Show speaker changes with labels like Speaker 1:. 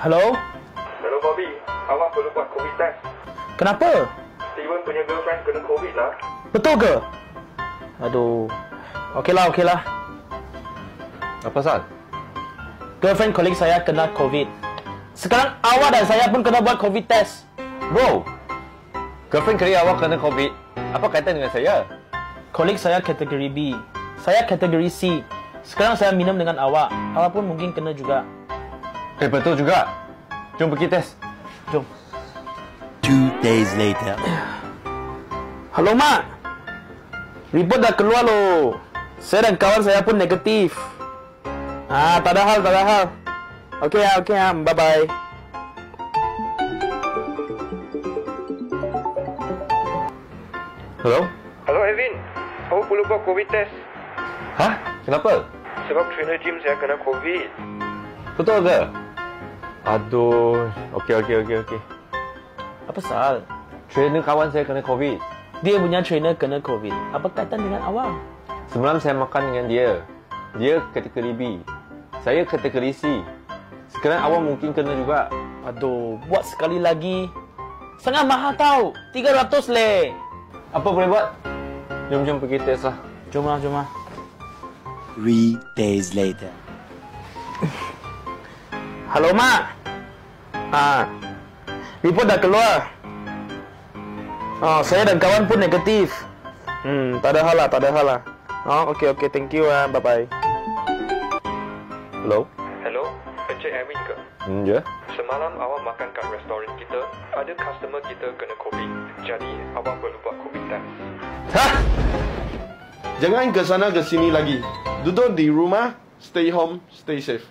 Speaker 1: Hello?
Speaker 2: Hello Bobby, awak perlu buat COVID test.
Speaker 1: Kenapa?
Speaker 2: Steven punya girlfriend kena COVID lah.
Speaker 1: Betul ke? Aduh. Okeylah, okeylah.
Speaker 3: Apa Sal?
Speaker 1: Girlfriend kolik saya kena COVID. Sekarang awak dan saya pun kena buat COVID test.
Speaker 3: Bro, girlfriend kerja awak kena COVID. Apa kaitan dengan saya?
Speaker 1: Kolik saya kategori B. Saya kategori C. Sekarang saya minum dengan awak. Awak pun mungkin kena juga.
Speaker 3: Eh, betul juga. Jom pergi tes.
Speaker 1: Jom.
Speaker 4: Two days later.
Speaker 1: Halo, Mak. Report dah keluar loh. Saya dan kawan saya pun negatif. Ah, tak ada hal, tak ada hal. Okey ya, okey ya. Bye-bye.
Speaker 3: Hello?
Speaker 2: Hello Evin, awak perlu buat COVID test.
Speaker 3: Hah? Kenapa?
Speaker 2: Sebab trainer gym saya kena COVID.
Speaker 3: Betul ke? Aduh. Okey, okey, okey, okey.
Speaker 1: Apa sal?
Speaker 3: Trainer kawan saya kena COVID.
Speaker 1: Dia punya trainer kena COVID. Apa kaitan dengan awak?
Speaker 3: Semalam saya makan dengan dia. Dia kategori B. Saya kategori C. Sekarang awak mungkin kena juga.
Speaker 1: Aduh, buat sekali lagi. Sangat mahal tau. 300 le.
Speaker 3: Apa boleh buat? Jom, jom pergi tes lah.
Speaker 1: Jom lah, jom lah.
Speaker 4: Three days later.
Speaker 1: Halo, Mak. Ah, report dah keluar. Oh, saya dan kawan pun negatif. Hmm, tak ada hal lah, tak ada hal lah. Oh, okey, okey. Thank you ah. Bye-bye.
Speaker 3: Hello?
Speaker 2: Hello, Encik Evin ke?
Speaker 3: Hmm, ya?
Speaker 2: Semalam awak makan kat restoran kita, ada customer kita kena COVID. Jadi, awak perlu buat COVID test.
Speaker 5: Hah? Jangan ke sana ke sini lagi. Duduk di rumah, stay home, stay safe.